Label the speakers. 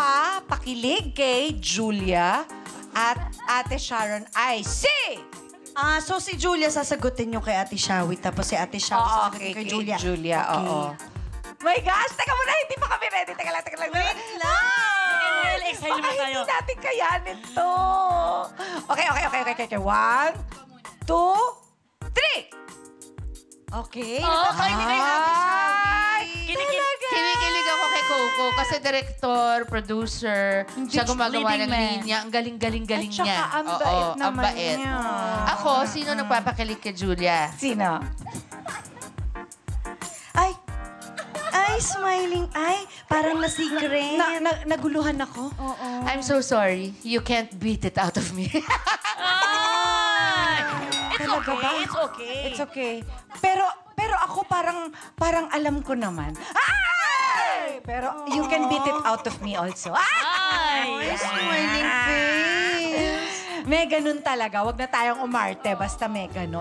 Speaker 1: magpapakilig kay Julia at Ate Sharon ay si...
Speaker 2: Ah, so si Julia sasagutin niyo kay Ate Shawi, tapos si Ate Shawi
Speaker 1: Oo,
Speaker 2: sasagutin
Speaker 1: kay,
Speaker 2: kay Julia.
Speaker 1: Julia,
Speaker 2: Okay.
Speaker 1: oo. My gosh, teka muna, hindi pa kami ready. Teka lang, teka lang. Wait
Speaker 3: Well, excited naman tayo.
Speaker 1: Hindi natin kayanin to. Okay, okay, okay, okay, okay. One, two, three.
Speaker 2: Okay.
Speaker 3: Oh,
Speaker 2: Nakakainin kay Ate
Speaker 4: Coco kasi director, producer, siya gumagawa ng
Speaker 3: man.
Speaker 4: linya. Ang galing-galing-galing
Speaker 1: At saka
Speaker 4: niya.
Speaker 1: ang
Speaker 4: Oo,
Speaker 1: bait
Speaker 4: ang
Speaker 1: naman
Speaker 4: bait.
Speaker 1: niya.
Speaker 4: Ako, sino nagpapakilig kay Julia?
Speaker 1: Sino?
Speaker 2: Ay! Ay, smiling. Ay, parang na-secret.
Speaker 1: Na, na, naguluhan ako.
Speaker 4: I'm so sorry. You can't beat it out of me.
Speaker 3: Ay! It's
Speaker 1: Talaga
Speaker 3: okay,
Speaker 1: ba?
Speaker 3: it's okay.
Speaker 1: It's okay. Pero pero ako parang parang alam ko naman. Ay! Can beat it out of me also. Ay!
Speaker 3: Ay!
Speaker 2: Smiling face.
Speaker 1: May ganun talaga. Huwag na tayong umarte. Basta may ganun.